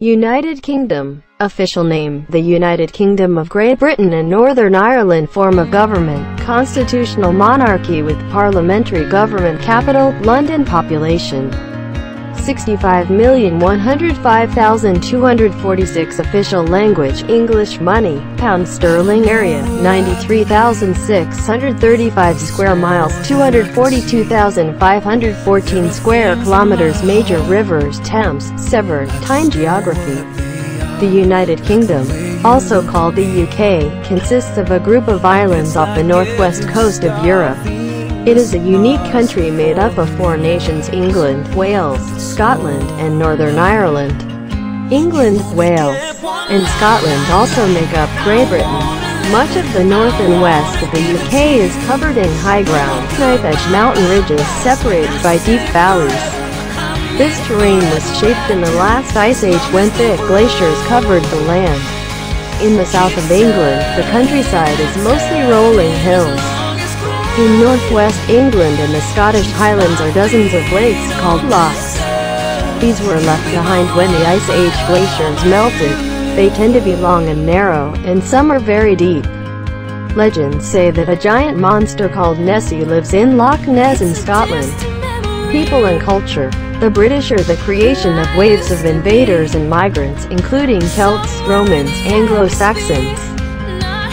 United Kingdom. Official name, the United Kingdom of Great Britain and Northern Ireland Form of government, constitutional monarchy with parliamentary government capital, London Population 65,105,246 Official language, English Money, Pound Sterling Area, 93,635 square miles 242,514 square kilometers Major rivers Thames, Severn, Tyne Geography The United Kingdom, also called the UK, consists of a group of islands off the northwest coast of Europe. It is a unique country made up of four nations England, Wales, Scotland, and Northern Ireland. England, Wales, and Scotland also make up Great Britain. Much of the north and west of the UK is covered in high ground, knife-edge mountain ridges separated by deep valleys. This terrain was shaped in the last ice age when thick glaciers covered the land. In the south of England, the countryside is mostly rolling hills. In northwest England and the Scottish Highlands are dozens of lakes called lochs. These were left behind when the Ice Age glaciers melted. They tend to be long and narrow, and some are very deep. Legends say that a giant monster called Nessie lives in Loch Ness in Scotland. People and culture. The British are the creation of waves of invaders and migrants, including Celts, Romans, Anglo-Saxons,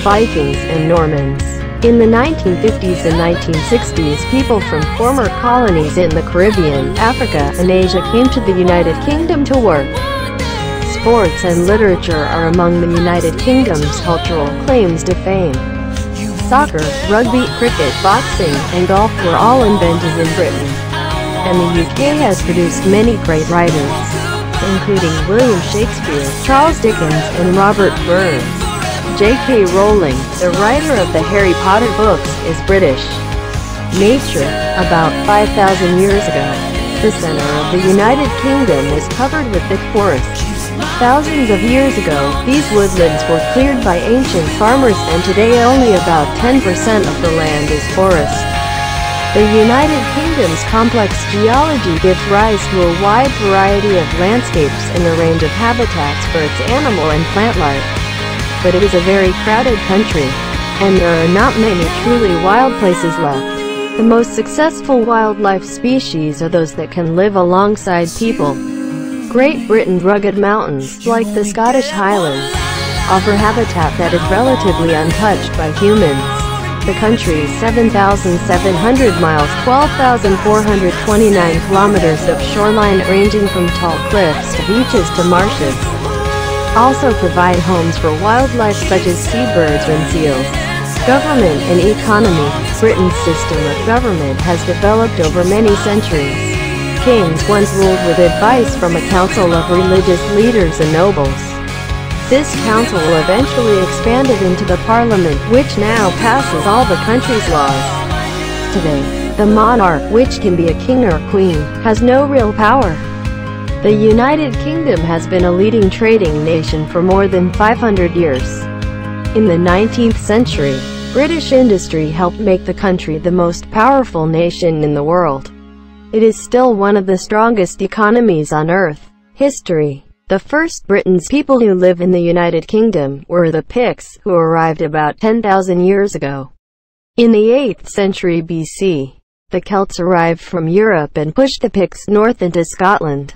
Vikings, and Normans. In the 1950s and 1960s people from former colonies in the Caribbean, Africa, and Asia came to the United Kingdom to work. Sports and literature are among the United Kingdom's cultural claims to fame. Soccer, rugby, cricket, boxing, and golf were all invented in Britain. And the UK has produced many great writers, including William Shakespeare, Charles Dickens, and Robert Burns. J.K. Rowling, the writer of the Harry Potter books, is British. Nature, about 5,000 years ago, the center of the United Kingdom was covered with thick forests. Thousands of years ago, these woodlands were cleared by ancient farmers and today only about 10% of the land is forest. The United Kingdom's complex geology gives rise to a wide variety of landscapes and a range of habitats for its animal and plant life but it is a very crowded country, and there are not many truly wild places left. The most successful wildlife species are those that can live alongside people. Great Britain's rugged mountains, like the Scottish Highlands, offer habitat that is relatively untouched by humans. The country's 7,700 miles 12,429 kilometers of shoreline ranging from tall cliffs to beaches to marshes also provide homes for wildlife such as seabirds and seals. Government and economy Britain's system of government has developed over many centuries. Kings once ruled with advice from a council of religious leaders and nobles. This council eventually expanded into the parliament, which now passes all the country's laws. Today, the monarch, which can be a king or queen, has no real power. The United Kingdom has been a leading trading nation for more than 500 years. In the 19th century, British industry helped make the country the most powerful nation in the world. It is still one of the strongest economies on earth. History The first Britons people who live in the United Kingdom were the Picts, who arrived about 10,000 years ago. In the 8th century BC, the Celts arrived from Europe and pushed the Picts north into Scotland.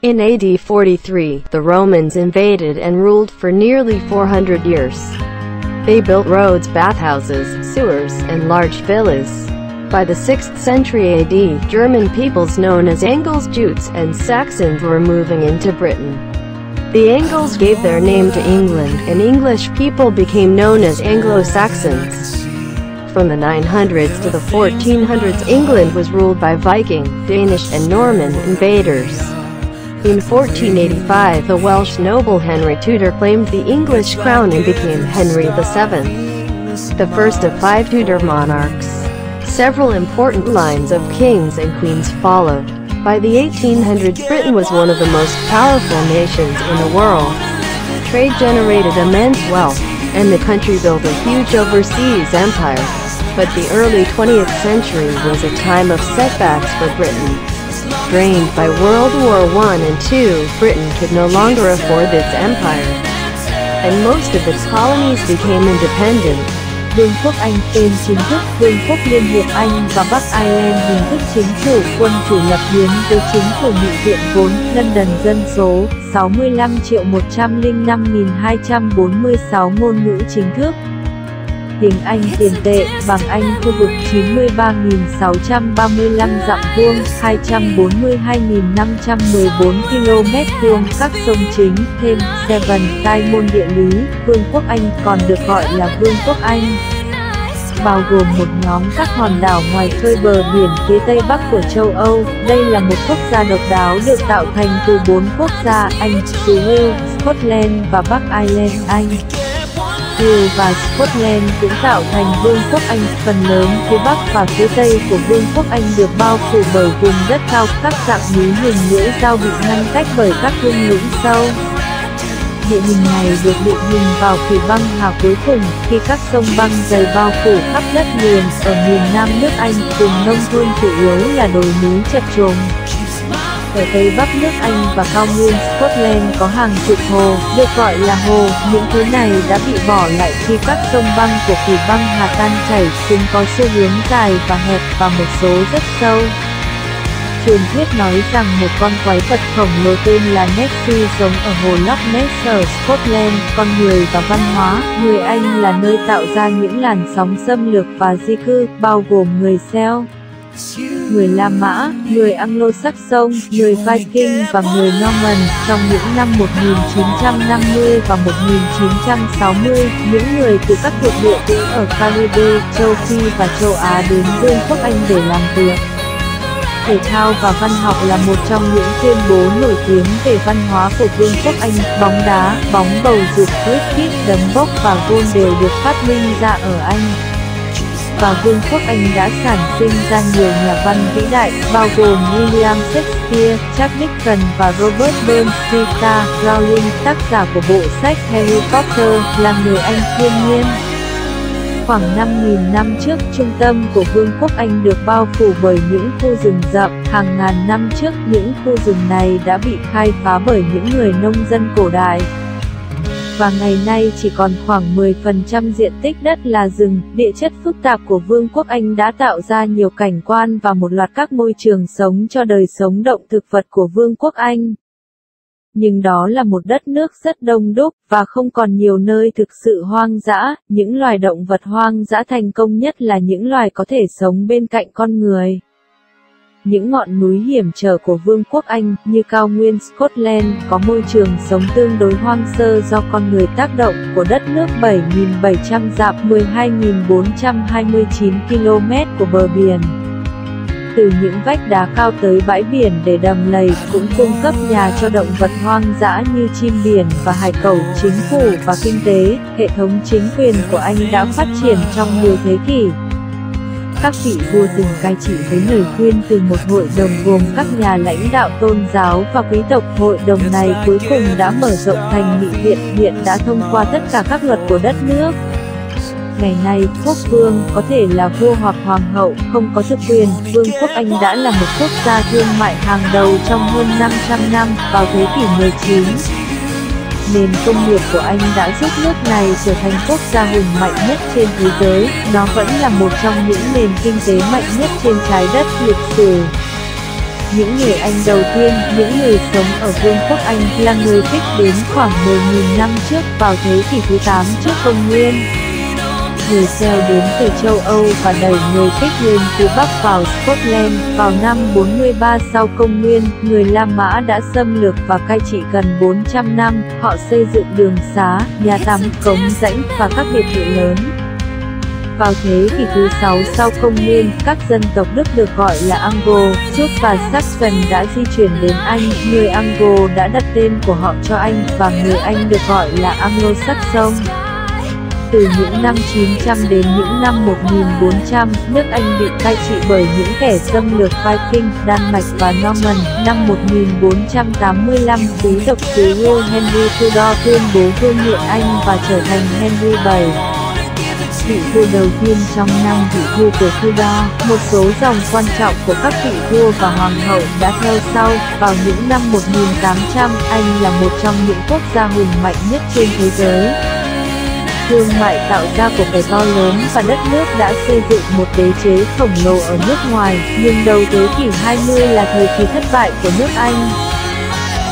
In AD 43, the Romans invaded and ruled for nearly 400 years. They built roads, bathhouses, sewers, and large villas. By the 6th century AD, German peoples known as Angles, Jutes, and Saxons were moving into Britain. The Angles gave their name to England, and English people became known as Anglo-Saxons. From the 900s to the 1400s England was ruled by Viking, Danish and Norman invaders. In 1485 the Welsh noble Henry Tudor claimed the English crown and became Henry VII, the first of five Tudor monarchs. Several important lines of kings and queens followed. By the 1800s Britain was one of the most powerful nations in the world. Trade generated immense wealth, and the country built a huge overseas empire. But the early 20th century was a time of setbacks for Britain. Drained by World War I and II, Britain could no longer afford its empire, and most of its colonies became independent. Vương quốc Anh tên chính thức Vương quốc Liên hiệp Anh và Bắc Ireland hình thức chính phủ quân chủ lập hiến với chính phủ nghị viện vốn London dân số 65 triệu 105.246 ngôn ngữ chính thức tiếng Anh tiền tệ, bằng Anh khu vực 93.635 dặm vuông, 242.514 km vuông, các sông chính, thêm, Seven, tai môn địa lý, Vương quốc Anh còn được gọi là Vương quốc Anh bao gồm một nhóm các hòn đảo ngoài khơi bờ biển phía tây bắc của châu Âu. Đây là một quốc gia độc đáo được tạo thành từ bốn quốc gia Anh, xứ Wales, Scotland và Bắc Ireland, Anh. Wales và Scotland cũng tạo thành Vương quốc Anh, phần lớn phía Bắc và phía Tây của Vương quốc Anh được bao phủ bởi vùng đất cao, các dạng núi hình lưỡi dao bị ngăn cách bởi các thung lũng sâu. Địa hình này được định hình vào kỳ băng hà cuối cùng, khi các sông băng dày bao phủ khắp đất liền, ở miền Nam nước Anh, vùng nông thôn chủ yếu là đồi núi chập trùng. Ở Tây Bắc nước Anh và cao nguyên Scotland có hàng chục hồ, được gọi là hồ, những thứ này đã bị bỏ lại khi các sông băng của kỳ băng hà tan chảy, chúng có xu hướng dài và hẹp và một số rất sâu. Truyền thuyết nói rằng một con quái vật khổng lồ tên là Nessie sống ở hồ Loch Ness ở Scotland, con người và văn hóa, người Anh là nơi tạo ra những làn sóng xâm lược và di cư, bao gồm người Celt người La Mã, người Anglo-Saxon, người Viking và người Norman. Trong những năm 1950 và 1960, những người từ các thuộc địa cũ ở Caribe, châu Phi và châu Á đến Vương quốc Anh để làm việc. Thể thao và văn học là một trong những tuyên bố nổi tiếng về văn hóa của Vương quốc Anh. Bóng đá, bóng bầu dục, cricket, đấm bốc và gôn đều được phát minh ra ở Anh và Vương quốc Anh đã sản sinh ra nhiều nhà văn vĩ đại, bao gồm William Shakespeare, Charles Dickens và Robert Burns. J.K. Rowling, tác giả của bộ sách Harry Potter, là người Anh thiên nhiên. Khoảng 5.000 năm trước, trung tâm của Vương quốc Anh được bao phủ bởi những khu rừng rậm. Hàng ngàn năm trước, những khu rừng này đã bị khai phá bởi những người nông dân cổ đại và ngày nay chỉ còn khoảng 10% diện tích đất là rừng. Địa chất phức tạp của Vương quốc Anh đã tạo ra nhiều cảnh quan và một loạt các môi trường sống cho đời sống động thực vật của Vương quốc Anh. Nhưng đó là một đất nước rất đông đúc, và không còn nhiều nơi thực sự hoang dã, những loài động vật hoang dã thành công nhất là những loài có thể sống bên cạnh con người. Những ngọn núi hiểm trở của Vương quốc Anh, như cao nguyên Scotland, có môi trường sống tương đối hoang sơ do con người tác động của đất nước 7.700 dặm 12.429 km của bờ biển. Từ những vách đá cao tới bãi biển để đầm lầy cũng cung cấp nhà cho động vật hoang dã như chim biển và hải cẩu. Chính phủ và kinh tế, hệ thống chính quyền của Anh đã phát triển trong nhiều thế kỷ, các vị vua từng cai trị với lời khuyên từ một hội đồng gồm các nhà lãnh đạo tôn giáo và quý tộc. Hội đồng này cuối cùng đã mở rộng thành nghị viện, hiện đã thông qua tất cả các luật của đất nước. Ngày nay, quốc vương có thể là vua hoặc hoàng hậu, không có thực quyền. Vương quốc Anh đã là một quốc gia thương mại hàng đầu trong hơn 500 năm, vào thế kỷ 19 nền công nghiệp của Anh đã giúp nước này trở thành quốc gia hùng mạnh nhất trên thế giới, nó vẫn là một trong những nền kinh tế mạnh nhất trên trái đất lịch sử. Những người Anh đầu tiên, những người sống ở Vương quốc Anh là người thích đến khoảng 10.000 năm trước vào thế kỷ thứ 8 trước công nguyên người Celt đến từ châu Âu và đẩy người Tích lên từ Bắc vào Scotland. Vào năm 43 sau công nguyên, người La Mã đã xâm lược và cai trị gần 400 năm. Họ xây dựng đường xá, nhà tắm, cống rãnh và các biệt thự lớn. Vào thế kỷ thứ 6 sau công nguyên, các dân tộc Đức được gọi là Anglo, Chuốc và Saxon đã di chuyển đến Anh. Người Anglo đã đặt tên của họ cho Anh, và người Anh được gọi là Anglo-Saxon. Từ những năm 900 đến những năm 1400, nước Anh bị cai trị bởi những kẻ xâm lược Viking, Đan Mạch và Norman. Năm 1485, quý tộc xứ Wales Henry Tudor tuyên bố vương miện Anh và trở thành Henry VII. vị vua đầu tiên trong năm vị vua của Tudor. Một số dòng quan trọng của các vị vua và hoàng hậu đã theo sau. Vào những năm 1800, Anh là một trong những quốc gia hùng mạnh nhất trên thế giới. Thương mại tạo ra của cái to lớn và đất nước đã xây dựng một đế chế khổng lồ ở nước ngoài, nhưng đầu thế kỷ 20 là thời kỳ thất bại của nước Anh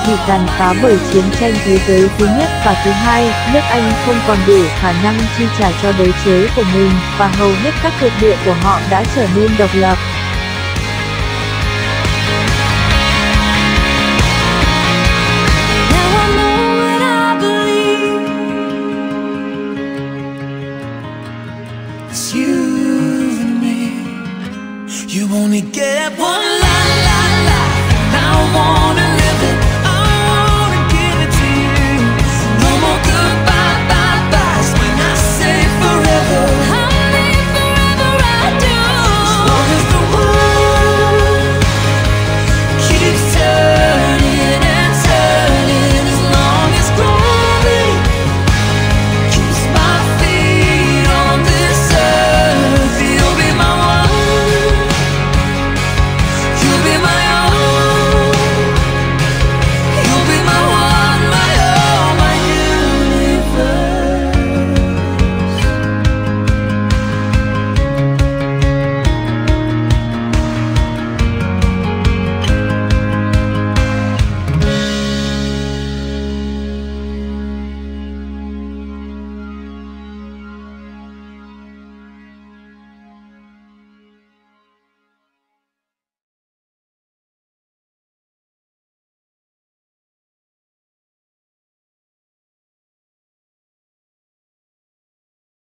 bị tàn phá bởi chiến tranh thế giới thứ nhất và thứ hai, nước Anh không còn đủ khả năng chi trả cho đế chế của mình, và hầu hết các thuộc địa của họ đã trở nên độc lập.